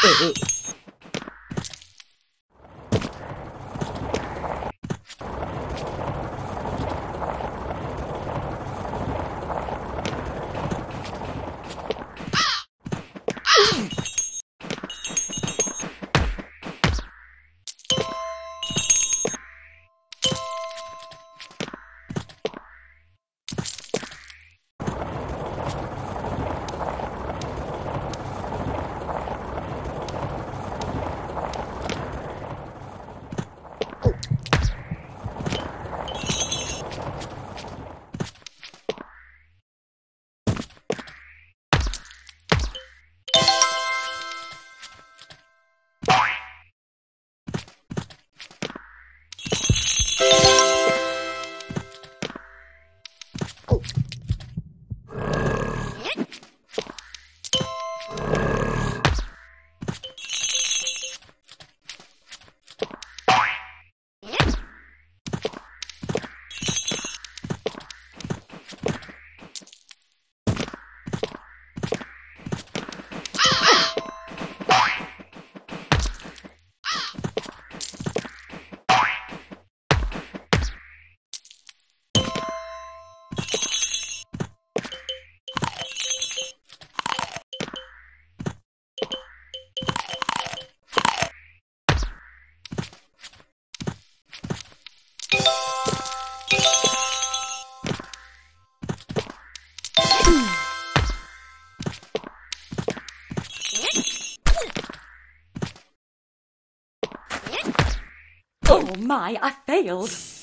呃呃 Oh my, I failed.